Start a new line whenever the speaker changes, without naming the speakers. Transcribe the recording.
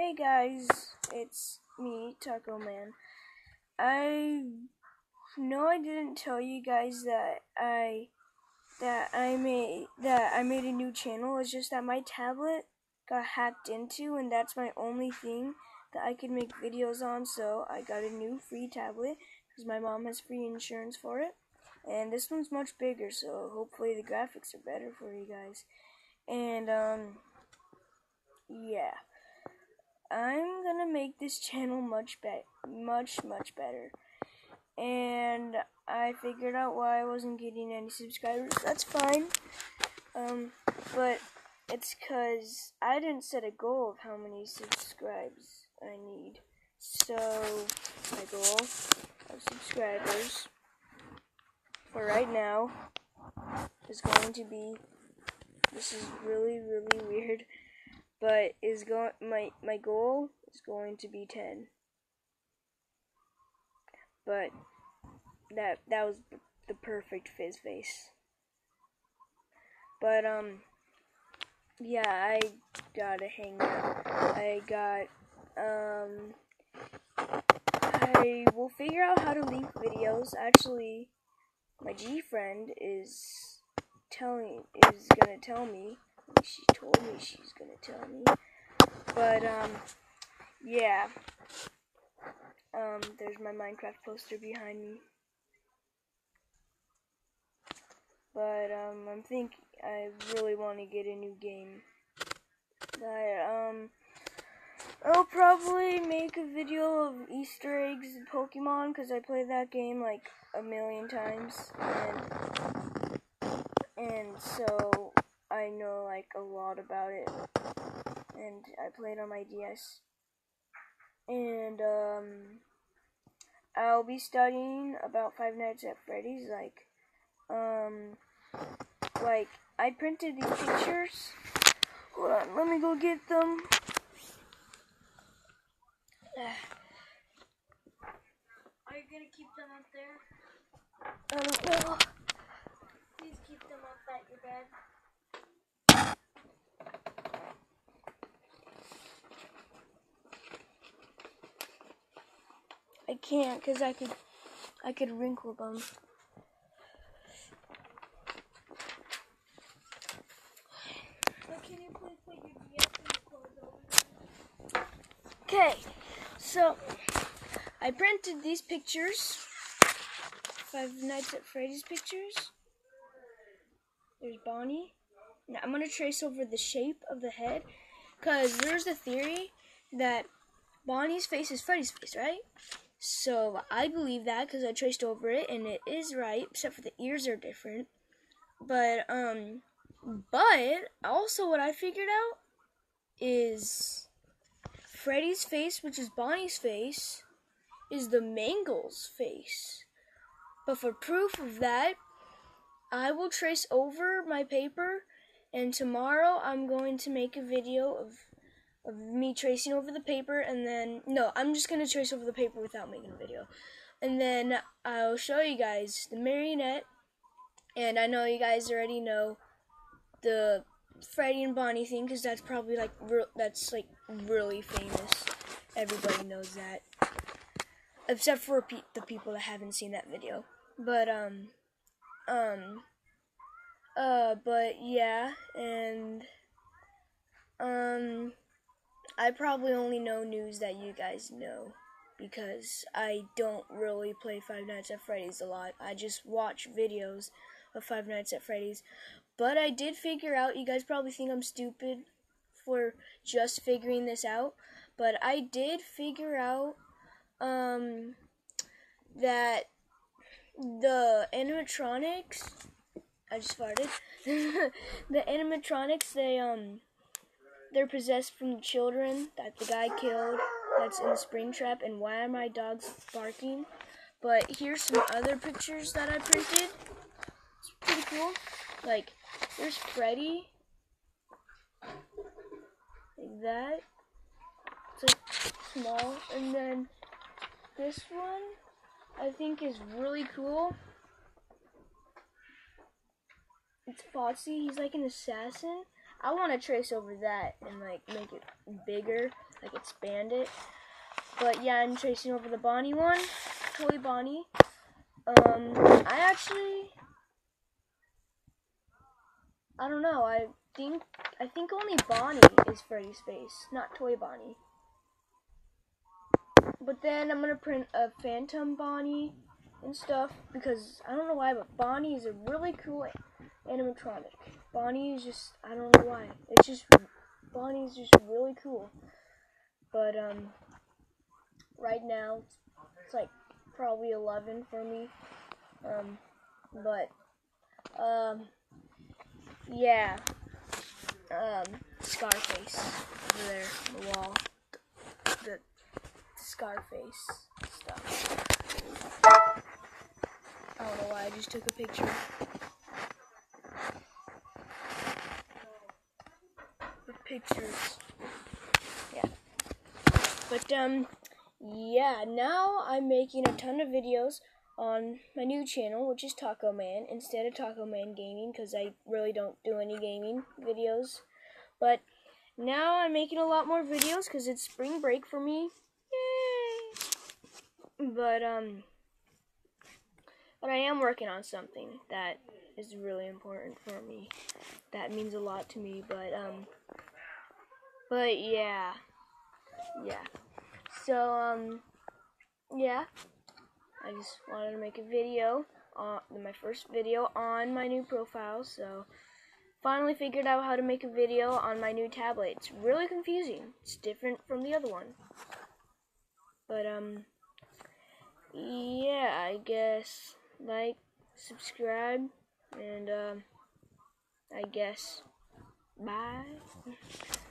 Hey guys, it's me, Taco Man. I know I didn't tell you guys that I that I made that I made a new channel. It's just that my tablet got hacked into and that's my only thing that I could make videos on. So I got a new free tablet because my mom has free insurance for it. And this one's much bigger, so hopefully the graphics are better for you guys. And um yeah. I'm gonna make this channel much better, much much better. And I figured out why I wasn't getting any subscribers. That's fine. Um, but it's cause I didn't set a goal of how many subscribes I need. So my goal of subscribers for right now is going to be. This is really really weird but is going my my goal is going to be 10 but that that was the perfect fizz face. But um yeah i got a hang i got um i will figure out how to link videos. Actually my g friend is telling is gonna tell me she told me she's gonna tell me. But um, yeah. Um, there's my Minecraft poster behind me. But um, I'm thinking I really want to get a new game. I um, I'll probably make a video of Easter eggs in Pokemon because I played that game like a million times, and and so I know like a lot about it, and I played on my DS. And um, I'll be studying about Five Nights at Freddy's. Like, um, like I printed these pictures. Hold on, let me go get them.
Are you gonna keep them up there?
I don't know.
Please keep them up at your bed.
I can't because I could, I could wrinkle them.
But can you please put your GS clothes over?
Okay, so I printed these pictures. Five Nights at Freddy's pictures. There's Bonnie. Now I'm gonna trace over the shape of the head, cause there's a theory that Bonnie's face is Freddy's face, right? So I believe that because I traced over it, and it is right, except for the ears are different. But um, but also what I figured out is Freddy's face, which is Bonnie's face, is the Mangle's face. But for proof of that, I will trace over my paper, and tomorrow I'm going to make a video of of me tracing over the paper, and then no, I'm just gonna trace over the paper without making a video, and then I'll show you guys the marionette, and I know you guys already know the Freddy and Bonnie thing because that's probably like re- that's like really famous. Everybody knows that, except for pe- the people that haven't seen that video. But um, um, uh, but yeah, and um, I probably only know news that you guys know because I don't really play Five Nights at Freddy's a lot. I just watch videos of Five Nights at Freddy's. But I did figure out, you guys probably think I'm stupid for just figuring this out, but I did figure out um that the animatronics I just farted. the animatronics they um they're possessed from the children that the guy killed that's in the Springtrap and why are my dogs barking? But here's some other pictures that i printed. It's pretty cool. Like there's freddy. Like that. It's like small. And then this one i think is really cool. It's Foxy. He's like an assassin. I want to trace over that and like make it bigger, like expand it. But yeah, I'm tracing over the Bonnie one, Toy Bonnie. Um, I actually, I don't know. I think I think only Bonnie is Freddy's face, not Toy Bonnie. But then I'm gonna print a Phantom Bonnie and stuff because I don't know why, but Bonnie is a really cool animatronic. Bonnie is just I don't know why. It's just Bonnie is just really cool. But um, right now it's like probably 11 for me. Um, but um, yeah. Um, Scarface over there on the wall. The Scarface stuff. I don't know why I just took a picture. Pictures. Yeah. But um yeah, now I'm making a ton of videos on my new channel, which is Taco Man, instead of Taco Man Gaming, because I really don't do any gaming videos. But now I'm making a lot more videos because it's spring break for me. Yay! But um, but I am working on something that is really important for me. That means a lot to me. But um, but yeah, yeah. So um, yeah. I just wanted to make a video, on my first video on my new profile. So finally figured out how to make a video on my new tablet. It's really confusing. It's different from the other one. But um, yeah, I guess like, subscribe, and um, I guess bye.